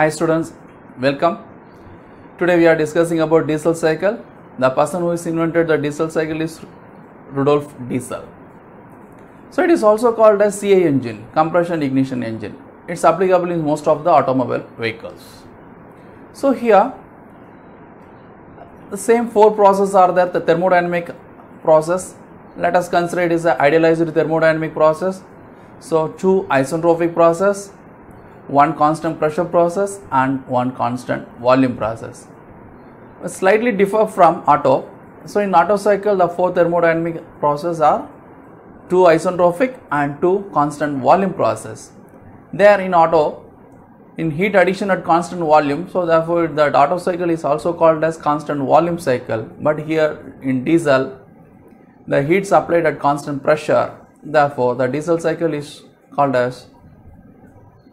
Hi students, welcome. Today we are discussing about diesel cycle. The person who has invented the diesel cycle is Rudolf Diesel. So it is also called as CI engine, compression ignition engine. It's applicable in most of the automobile vehicles. So here the same four processes are there, the thermodynamic process. Let us consider it is an idealized thermodynamic process. So two isentropic process, one constant pressure process and one constant volume process. Slightly differ from Otto. So in Otto cycle the four thermodynamic process are two isentropic and two constant volume process. There in Otto in heat addition at constant volume so therefore that Otto cycle is also called as constant volume cycle but here in diesel the heat supplied at constant pressure therefore the diesel cycle is called as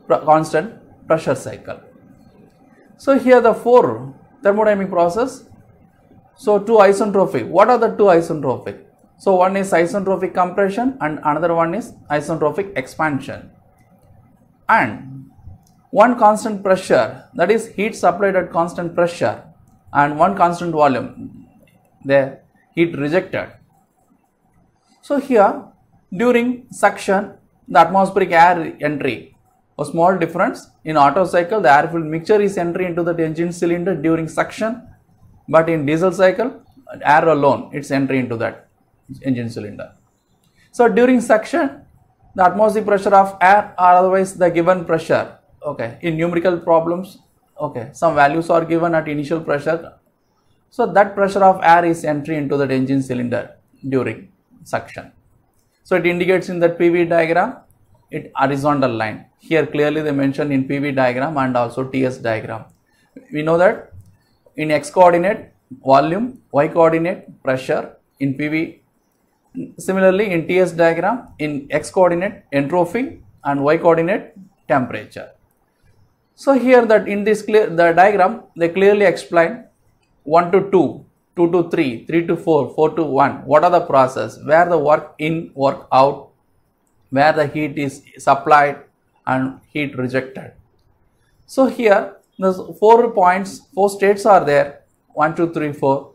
constant pressure cycle. So here the four thermodynamic process. So two isentropic what are the two isentropic so one is isentropic compression and another one is isentropic expansion. And one constant pressure that is heat supplied at constant pressure and one constant volume the heat rejected. So here during suction the atmospheric air entry a small difference. In Otto cycle the air filled mixture is entry into the engine cylinder during suction. But in diesel cycle air alone it's entry into that engine cylinder. So during suction the atmospheric pressure of air or otherwise the given pressure. Okay. In numerical problems okay some values are given at initial pressure. So that pressure of air is entry into that engine cylinder during suction. So it indicates in that pv diagram it horizontal line. Here clearly they mention in pv diagram and also ts diagram. We know that in x coordinate volume y coordinate pressure in pv similarly in ts diagram in x coordinate entropy and y coordinate temperature. So here that in this clear the diagram they clearly explain 1 to 2, 2 to 3, 3 to 4, 4 to 1. What are the process? Where the work in, work out, where the heat is supplied and heat rejected. So here the four points, four states are there. 1, 2, 3, 4.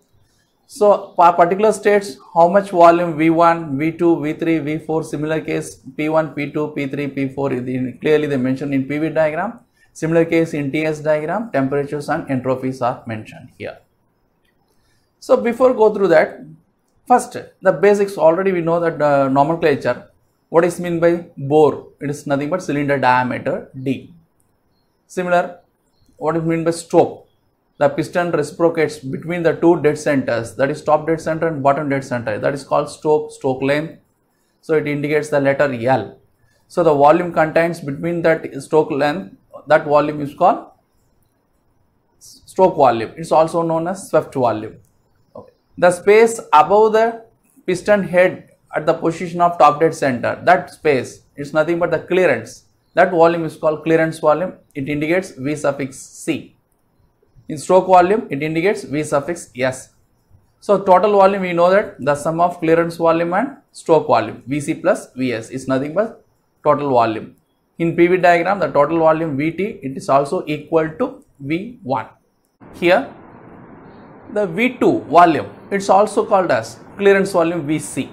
So particular states, how much volume V1, V2, V3, V4, similar case P1, P2, P3, P4, clearly they mentioned in PV diagram. Similar case in TS diagram, temperatures and entropies are mentioned here. So before go through that, first the basics already we know that uh, nomenclature. What is mean by bore? It is nothing but cylinder diameter D. Similar, what is mean by stroke? The piston reciprocates between the two dead centers that is top dead center and bottom dead center that is called stroke, stroke length. So it indicates the letter L. So the volume contains between that stroke length that volume is called stroke volume. It's also known as swept volume. Okay. The space above the piston head at the position of top dead center, that space is nothing but the clearance. That volume is called clearance volume. It indicates V suffix C. In stroke volume, it indicates V suffix S. So total volume, we know that the sum of clearance volume and stroke volume, Vc plus Vs is nothing but total volume. In PV diagram, the total volume Vt, it is also equal to V1. Here, the V2 volume, it's also called as clearance volume Vc.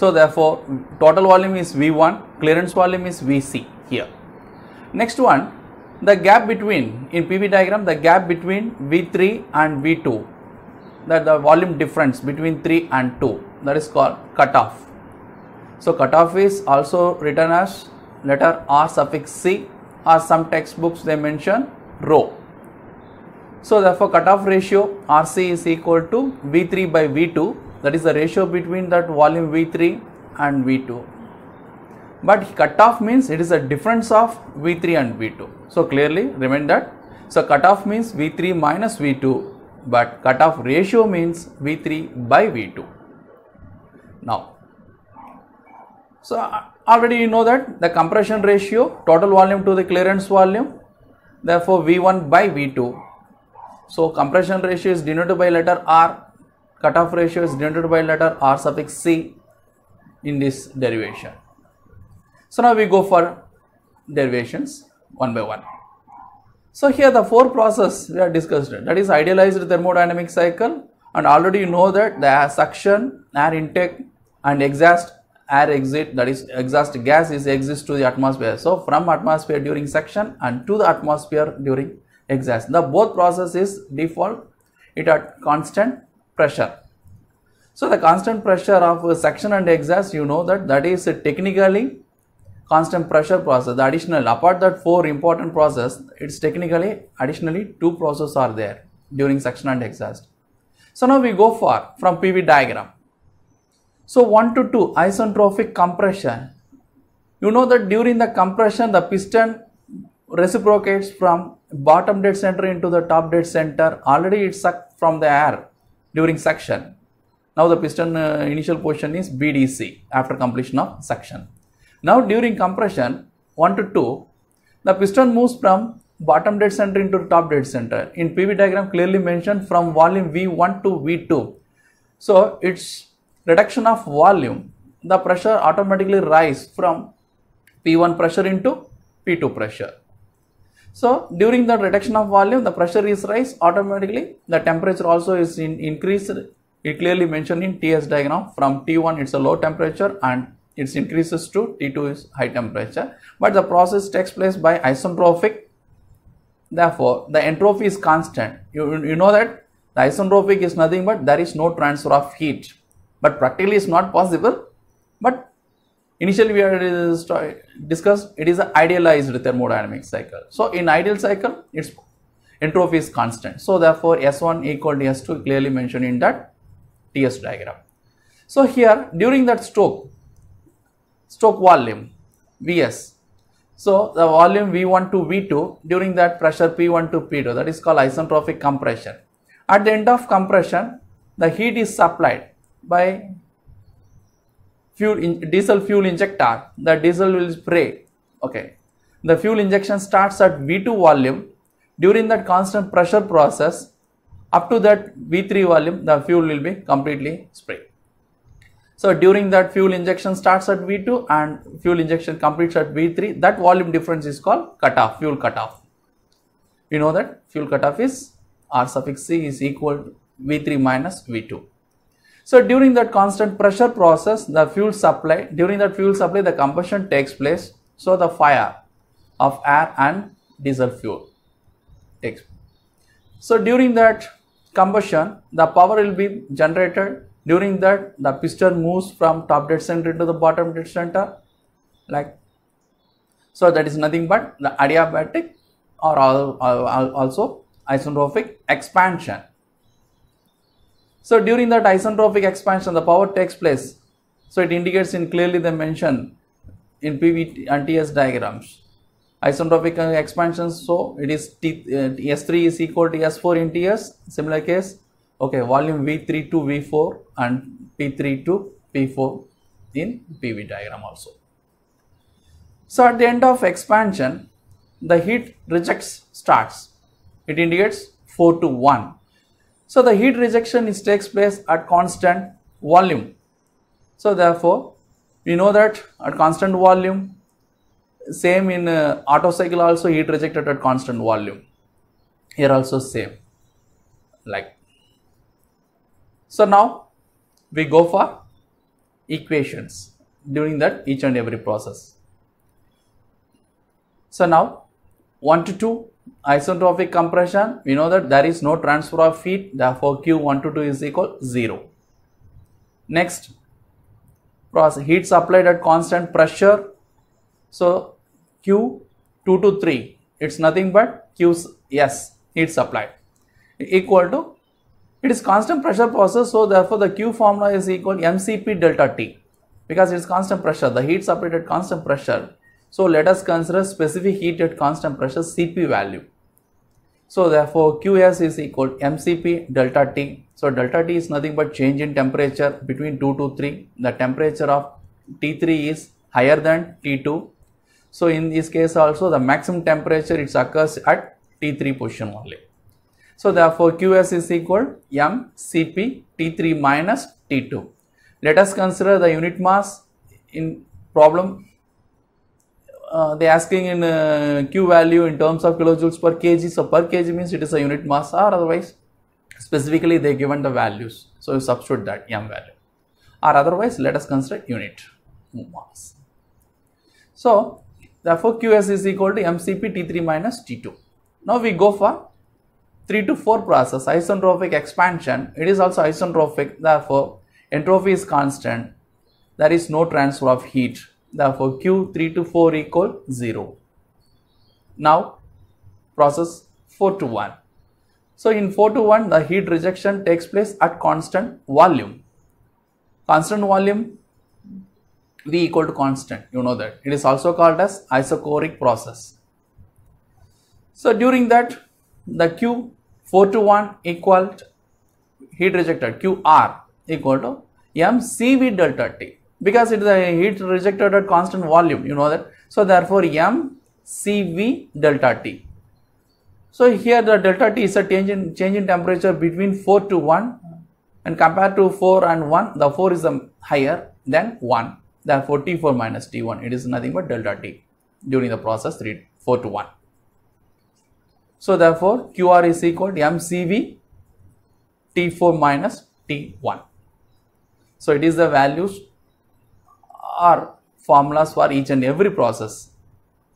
So therefore, total volume is V1, clearance volume is Vc here. Next one, the gap between, in PV diagram, the gap between V3 and V2, that the volume difference between 3 and 2, that is called cutoff. So cutoff is also written as letter R suffix C or some textbooks they mention rho. So therefore cutoff ratio RC is equal to V3 by V2 that is the ratio between that volume V3 and V2. But cutoff means it is a difference of V3 and V2. So clearly remember that. So cutoff means V3 minus V2 but cutoff ratio means V3 by V2. Now so uh, already you know that the compression ratio total volume to the clearance volume therefore V1 by V2. So compression ratio is denoted by letter R, cutoff ratio is denoted by letter R suffix C in this derivation. So now we go for derivations one by one. So here the four process we are discussed that is idealized thermodynamic cycle and already you know that the suction, air intake and exhaust air exit that is exhaust gas is exist to the atmosphere. So from atmosphere during suction and to the atmosphere during exhaust. The both process is default it at constant pressure. So the constant pressure of suction and exhaust you know that that is technically constant pressure process the additional apart that four important process it's technically additionally two processes are there during suction and exhaust. So now we go for from PV diagram. So 1 to 2 isentropic compression. You know that during the compression the piston reciprocates from bottom dead center into the top dead center. Already it sucked from the air during suction. Now the piston uh, initial position is BDC after completion of suction. Now during compression 1 to 2 the piston moves from bottom dead center into top dead center. In PV diagram clearly mentioned from volume V1 to V2. So its reduction of volume, the pressure automatically rise from P1 pressure into P2 pressure. So during the reduction of volume, the pressure is rise automatically. The temperature also is in increased. It clearly mentioned in TS diagram from T1 it's a low temperature and it increases to T2 is high temperature. But the process takes place by isentropic Therefore, the entropy is constant. You, you know that the isentropic is nothing but there is no transfer of heat. But practically it's not possible. But initially we had discussed it is an idealized thermodynamic cycle. So in ideal cycle, its entropy is constant. So therefore S1 equal to S2 clearly mentioned in that TS diagram. So here during that stroke, stroke volume Vs so the volume V1 to V2 during that pressure P1 to P2 that is called isentropic compression. At the end of compression the heat is supplied by fuel in, diesel fuel injector the diesel will spray okay. The fuel injection starts at V2 volume during that constant pressure process up to that V3 volume the fuel will be completely sprayed. So during that fuel injection starts at V2 and fuel injection completes at V3, that volume difference is called cutoff, fuel cutoff. You know that fuel cutoff is R suffix C is equal to V3 minus V2. So during that constant pressure process, the fuel supply, during that fuel supply, the combustion takes place. So the fire of air and diesel fuel takes. So during that combustion, the power will be generated during that, the piston moves from top dead center to the bottom dead center, like so. That is nothing but the adiabatic or also isentropic expansion. So during that isentropic expansion, the power takes place. So it indicates in clearly the mention in PV and TS diagrams. Isentropic expansion, so it is T, uh, S3 is equal to S4 in TS, similar case okay volume V3 to V4 and P3 to P4 in PV diagram also. So at the end of expansion the heat rejects starts it indicates 4 to 1. So the heat rejection is takes place at constant volume. So therefore we know that at constant volume same in uh, Otto cycle also heat rejected at constant volume here also same like so now we go for equations during that each and every process. So now 1 to 2 isentropic compression we know that there is no transfer of heat therefore Q1 to 2 is equal 0. Next process heat supplied at constant pressure so Q 2 to 3 it's nothing but Q yes heat supplied equal to it is constant pressure process, so therefore the Q formula is equal mCp delta T because it is constant pressure, the heat supplied at constant pressure. So let us consider specific heat at constant pressure Cp value. So therefore Qs is equal to mCp delta T. So delta T is nothing but change in temperature between 2 to 3. The temperature of T3 is higher than T2. So in this case also the maximum temperature it occurs at T3 position only. So therefore Qs is equal m Cp T3 minus T2. Let us consider the unit mass in problem uh, they asking in uh, q value in terms of kilojoules per kg. So per kg means it is a unit mass or otherwise specifically they given the values. So you substitute that m value. Or otherwise let us consider unit mass. So therefore qs is equal to mcp t3 minus t2 now we go for 3 to 4 process. Isentropic expansion. It is also isentropic therefore entropy is constant. There is no transfer of heat therefore q 3 to 4 equal 0 now process 4 to 1 so in 4 to 1 the heat rejection takes place at constant volume. Constant volume v equal to constant. You know that. It is also called as isochoric process. So during that the q 4 to 1 equal heat rejected qr equal to mcv delta t because it is a heat rejected at constant volume you know that. So therefore mcv delta t. So here the delta t is a change in change in temperature between 4 to 1 and compared to 4 and 1 the 4 is um, higher than 1 therefore t4 minus t1 it is nothing but delta t during the process 3 4 to 1 so therefore qr is equal to mcv t4 minus t1 so it is the values or formulas for each and every process.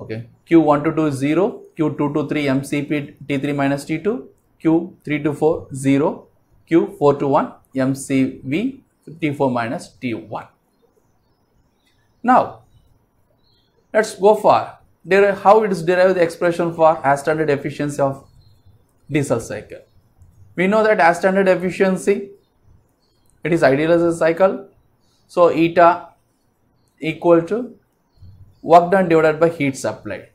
Okay. Q1 to 2 is 0 q2 to 3 mcp t3 minus t2 q3 to 4 0 q4 to 1 mcv t4 minus t1 now let's go for how it is derived the expression for air standard efficiency of diesel cycle? We know that air standard efficiency it is ideal as a cycle. So eta equal to work done divided by heat supplied.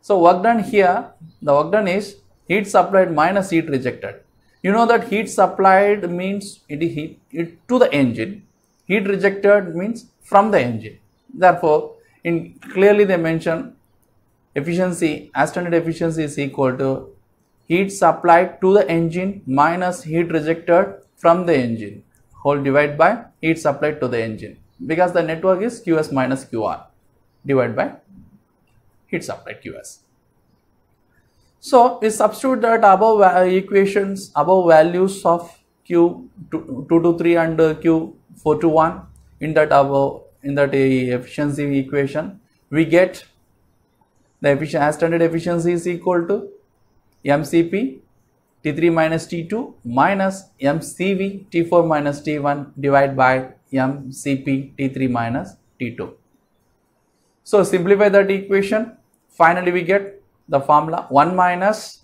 So work done here, the work done is heat supplied minus heat rejected. You know that heat supplied means it is heat it to the engine, heat rejected means from the engine. Therefore, in clearly they mention efficiency air standard efficiency is equal to heat supplied to the engine minus heat rejected from the engine whole divided by heat supplied to the engine because the network is Qs minus Qr divided by heat supply Qs. So, we substitute that above equations, above values of Q 2, 2 to 3 and uh, Q 4 to 1 in that above in that uh, efficiency equation, we get the efficient air standard efficiency is equal to MCP T3 minus T2 minus MCV T4 minus T1 divided by mcp t3 minus t2 so simplify that equation. Finally we get the formula 1 minus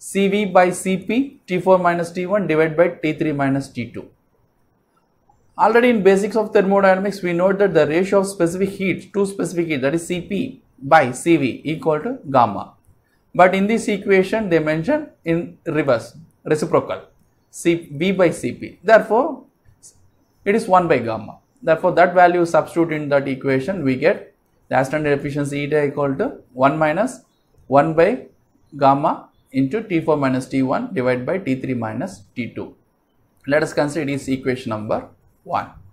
cv by cp t4 minus t1 divided by t3 minus t2 already in basics of thermodynamics we know that the ratio of specific heat to specific heat that is cp by cv equal to gamma. But in this equation they mention in reverse reciprocal C, v by cp therefore it is 1 by gamma. Therefore, that value substitute in that equation, we get the standard efficiency eta equal to 1 minus 1 by gamma into T4 minus T1 divided by T3 minus T2. Let us consider this equation number 1.